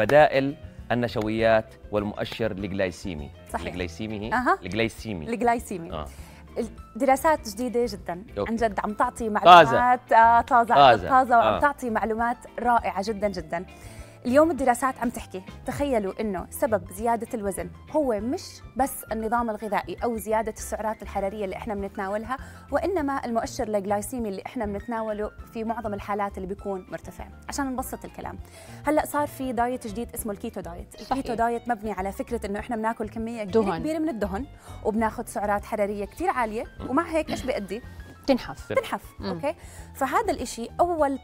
بدائل النشويات والمؤشر الجلايسيمي صحيح. الجلايسيمي هي أها. الجلايسيمي الجلايسيمي آه دراسات جديدة جدا أوكي. عن جد عم تعطي معلومات آه طازة طازة. طازة وعم آه. تعطي معلومات رائعة جدا جدا اليوم الدراسات عم تحكي. تخيلوا إنه سبب زيادة الوزن هو مش بس النظام الغذائي أو زيادة السعرات الحرارية اللي إحنا بنتناولها وإنما المؤشر الجلايسيمي اللي إحنا بنتناوله في معظم الحالات اللي بيكون مرتفع. عشان نبسط الكلام. هلأ صار في diet جديد اسمه ال keto diet. ال keto صحيح. diet مبني على فكرة إنه إحنا بناكل كتير دهن. كبيرة من الدهن وبناخذ سعرات حرارية كتير عالية ومع هيك إيش بيأدي؟ تنحف. تنحف. أوكي؟ فهذا الإشي أول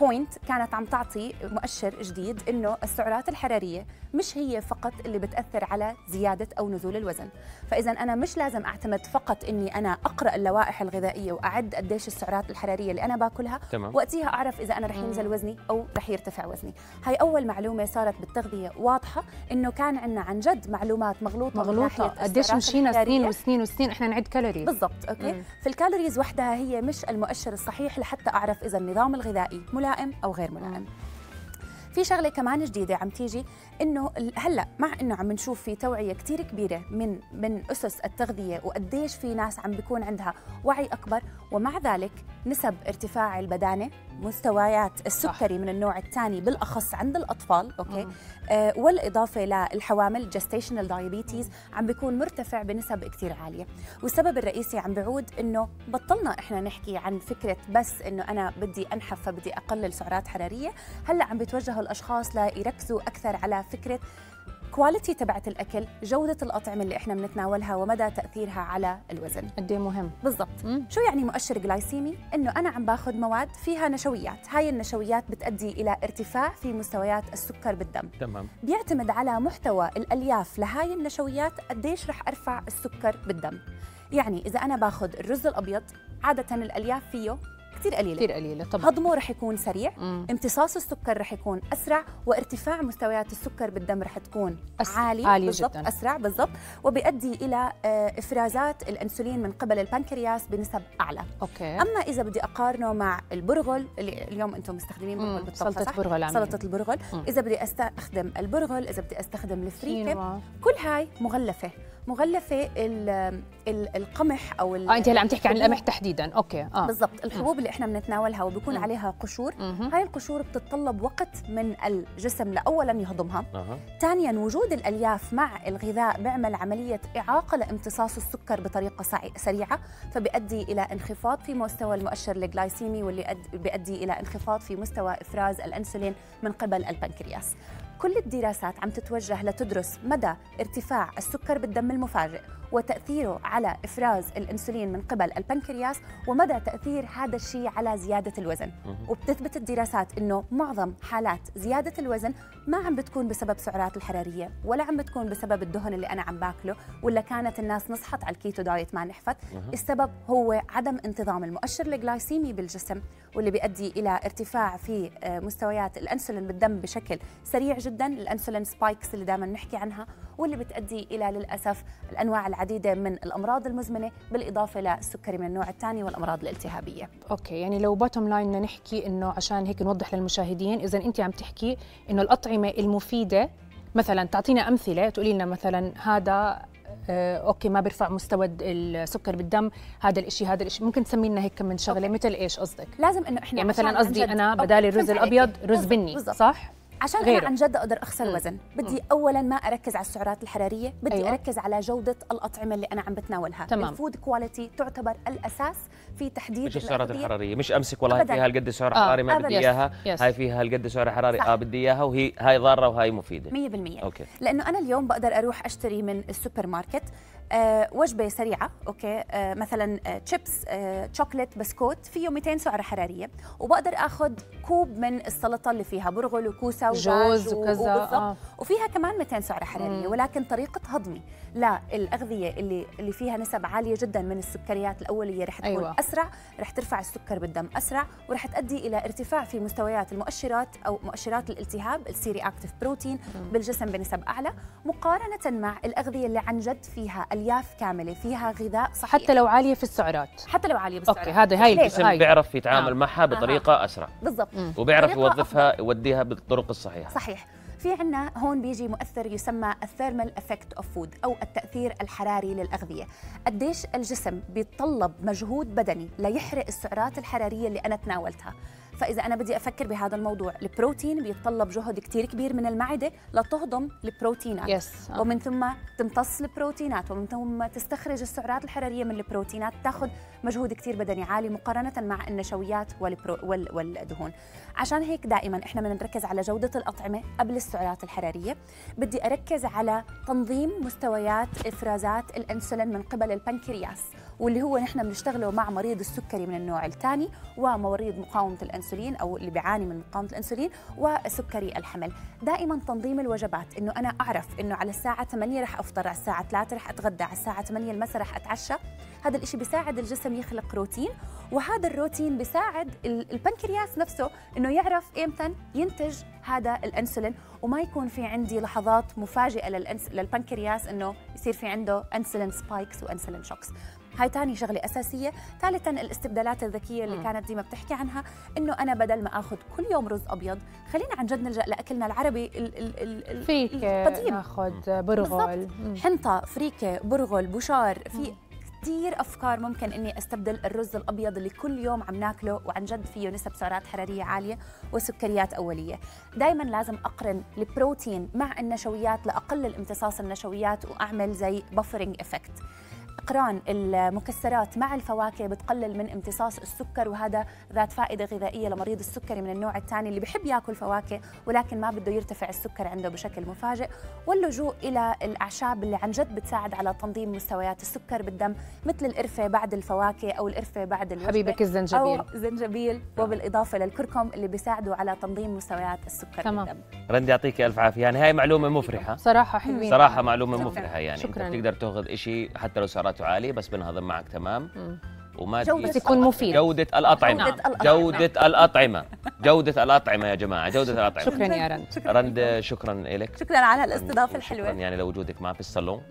point كانت عم تعطي مؤشر جديد إنه السعرات الحرارية مش هي فقط اللي بتأثر على زيادة أو نزول الوزن. فإذا أنا مش لازم أعتمد فقط إني أنا أقرأ اللوائح الغذائية وأعد قديش السعرات الحرارية اللي أنا باكلها تمام. وقتها أعرف إذا أنا رح ينزل وزني أو رح يرتفع وزني. هاي أول معلومة صارت بالتغذية واضحة إنه كان عندنا عن جد معلومات مغلوطة من مغلوطة. قديش مشينا سنين. وسنين وسنين إحنا نعد calories بالضبط أوكي. مم. في ال calories وحدها هي مش المؤشر الصحيح لحتى أعرف إذا النظام الغذائي ملائم أو غير ملائم. في شغلة كمان جديدة عم تيجي إنه هلأ مع إنه عم نشوف في توعية كتير كبيرة من من أسس التغذية وقديش في ناس عم بيكون عندها وعي أكبر ومع ذلك نسب ارتفاع البدانة مستويات السكري من النوع الثاني بالأخص عند الأطفال أوكي؟ مم. آه والإضافة للحوامل gestational diabetes عم بيكون مرتفع بنسب كتير عالية. والسبب الرئيسي عم بيعود إنه بطلنا إحنا نحكي عن فكرة بس إنه أنا بدي أنحف فبدي أقلل سعرات حرارية هلأ عم بيتوجهوا الأشخاص ليركزوا أكثر على فكرة quality تبعت الأكل جودة الأطعمة اللي إحنا بنتناولها ومدى تأثيرها على الوزن. قد إيه مهم؟ بالضبط. مم. شو يعني مؤشر جلايسيمي إنه أنا عم باخذ مواد فيها نشويات. هاي النشويات بتؤدي إلى ارتفاع في مستويات السكر بالدم. تمام. بيعتمد على محتوى الألياف لهاي النشويات قديش رح أرفع السكر بالدم. يعني إذا أنا باخذ الرز الأبيض عادة الألياف فيه كثير قليلة كثير قليلة طبعا هضمه رح يكون سريع مم. امتصاص السكر رح يكون أسرع وارتفاع مستويات السكر بالدم رح تكون أس- عالي عالية بالضبط جداً. أسرع بالضبط وبيؤدي إلى آه، إفرازات الأنسولين من قبل البنكرياس بنسب أعلى أوكي أما إذا بدي أقارنه مع البرغل اللي اليوم أنتم مستخدمين برغل مم. بالطبخة سلطة؟ برغل. سلطة البرغل مم. إذا بدي أستخدم البرغل إذا بدي أستخدم الفريكة. كل هاي مغلفة مغلفة ال ال القمح أو آه أنت هلا عم تحكي عن. القمح تحديدا. أوكي آه. بالضبط. الحبوب اللي إحنا بنتناولها وبيكون مم. عليها قشور. هاي القشور بتتطلب وقت من الجسم لاولا يهضمها. أها. ثانيا وجود الألياف مع الغذاء بيعمل عملية إعاقة لامتصاص السكر بطريقة سريعة فبيؤدي إلى انخفاض في مستوى المؤشر الجلايسيمي واللي أد- بيؤدي إلى انخفاض في مستوى إفراز الأنسولين من قبل البنكرياس. كل الدراسات عم تتوجه لتدرس مدى ارتفاع السكر بالدم المفاجئ وتأثيره على إفراز الإنسولين من قبل البنكرياس ومدى تأثير هذا الشيء على زيادة الوزن. وبتثبت الدراسات إنه معظم حالات زيادة الوزن ما عم بتكون بسبب سعرات الحرارية ولا عم بتكون بسبب الدهن اللي أنا عم باكله ولا كانت الناس نصحت على ال keto diet ما نحفت. السبب هو عدم انتظام المؤشر الجلايسيمي بالجسم واللي بيؤدي إلى ارتفاع في آه، مستويات الأنسولين بالدم بشكل سريع جدا. الأنسولين spikes اللي دائما نحكي عنها واللي بتؤدي إلى للأسف الأنواع العديدة من الأمراض المزمنة بالإضافة للسكري من النوع الثاني والأمراض الالتهابية. okay يعني لو bottom line بدنا نحكي إنه عشان هيك نوضح للمشاهدين إذا انت عم تحكي إنه الأطعمة المفيدة مثلا تعطينا أمثلة تقولي لنا مثلا هذا okay ما بيرفع مستوى السكر بالدم هذا الشيء هذا الشيء ممكن تسمي لنا هيك كم من شغلة. مثل إيش قصدك لازم إنه إحنا يعني مثلا قصدي أنا بدال الرز. الأبيض رز بني. صح عشان غيره. أنا عن جد أقدر اخسر مم. وزن بدي اولا ما أركز على السعرات الحرارية بدي أيوة. أركز على جودة الأطعمة اللي أنا عم بتناولها تمام. ال food quality تعتبر الأساس في تحديد مش السعرات. الحرارية مش أمسك والله أبداً. فيها هالقد سعر آه، حراري ما أبداً. بدي إياها yes. هاي فيها هالقد سعر حراري صح. آه بدي إياها وهي هاي ضارة وهي مفيدة 100% okay لأنه أنا اليوم بقدر أروح أشتري من السوبر ماركت آه وجبة سريعة okay آه مثلا آه تشيبس آه شوكليت بسكوت فيه 200 سعرة حرارية وبقدر آخذ كوب من السلطة اللي فيها برغل وكوسة ودجاج جوز و- وكذا، آه. وفيها كمان 200 سعرة حرارية. ولكن طريقة هضمي للاغذيه اللي اللي فيها نسب عالية جدا من السكريات الأولية رح تكون أيوة. أسرع رح ترفع السكر بالدم أسرع ورح تؤدي إلى ارتفاع في مستويات المؤشرات أو مؤشرات الالتهاب ال C-reactive protein بالجسم بنسب أعلى مقارنة مع الأغذية اللي عن جد فيها الياف كاملة فيها غذاء صحيح حتى لو عالية في السعرات. حتى لو عالية بالسعرات. okay هذا هاي؟ الجسم. بيعرف يتعامل آه. معها بطريقة أسرع. بالضبط. وبيعرف يوظفها يوديها بالطرق الصحيحة. صحيح. في عنا هون بيجي مؤثر يسمى ال thermal effect of food أو التأثير الحراري للأغذية. قديش الجسم بيتطلب مجهود بدني ليحرق السعرات الحرارية اللي أنا تناولتها؟ فإذا أنا بدي أفكر بهذا الموضوع البروتين بيتطلب جهد كتير كبير من المعدة لتهضم البروتينات. yes آه. ومن ثم تمتص البروتينات ومن ثم تستخرج السعرات الحرارية من البروتينات تاخذ مجهود كتير بدني عالي مقارنة مع النشويات والبرو وال والدهون. عشان هيك دائما إحنا بدنا نركز على جودة الأطعمة قبل السعرات الحرارية. بدي أركز على تنظيم مستويات إفرازات الإنسولين من قبل البنكرياس واللي هو نحن بنشتغله مع مريض السكري من النوع الثاني ومريض مقاومة الإنسولين. أو اللي بيعاني من مقاومة الإنسولين وسكري الحمل. دائما تنظيم الوجبات إنه أنا أعرف إنه على الساعة 8 رح أفطر على الساعة 3 رح أتغدى على الساعة 8 المساء رح أتعشى. هذا الشيء بيساعد الجسم يخلق روتين وهذا الروتين بيساعد ال- البنكرياس نفسه إنه يعرف إمتى ينتج هذا الإنسولين. وما يكون في عندي لحظات مفاجئة. للبنكرياس إنه يصير في عنده insulin spikes و insulin shocks هاي تاني شغلة أساسية. ثالثا الاستبدالات الذكية اللي مم. كانت ديما بتحكي عنها إنه أنا بدل ما أخذ كل يوم رز أبيض خلينا عن جد نلجأ لأكلنا العربي ال ال ال ال فيك القديم. ناخذ برغل مم. حنطة فريكة برغل بشار في. كثير أفكار ممكن إني أستبدل الرز الأبيض اللي كل يوم عم ناكله وعن جد فيه نسب سعرات حرارية عالية وسكريات أولية. دائما لازم أقرن البروتين مع النشويات لأقلل امتصاص النشويات وأعمل زي buffering effect اقران المكسرات مع الفواكه بتقلل من امتصاص السكر وهذا ذات فائدة غذائية لمريض السكري من النوع الثاني اللي بحب ياكل فواكه ولكن ما بده يرتفع السكر عنده بشكل مفاجئ. واللجوء إلى الأعشاب اللي عن جد بتساعد على تنظيم مستويات السكر بالدم مثل القرفة بعد الفواكه أو القرفة بعد الوجبة. حبيبك الزنجبيل. أو زنجبيل وبالإضافة للكركم اللي بيساعدوا على تنظيم مستويات السكر تمام. بالدم رندي يعطيك ألف عافية. يعني هاي معلومة مفرحة. صراحة حلوين. صراحة معلومة. مفرحة يعني. شكراً. انت بتقدر تأخذ شيء حتى لو سعراته عالية بس بنهضم معك تمام؟ مم. وما جودة بس يكون مفيد. جودة الأطعمة. جودة الأطعمة. جودة الأطعمة. جودة الأطعمة يا جماعة. جودة الأطعمة. شكرا يا رند. رند شكرا لك شكرا على الاستضافة شكراً الحلوة. يعني لوجودك معنا في الصالون.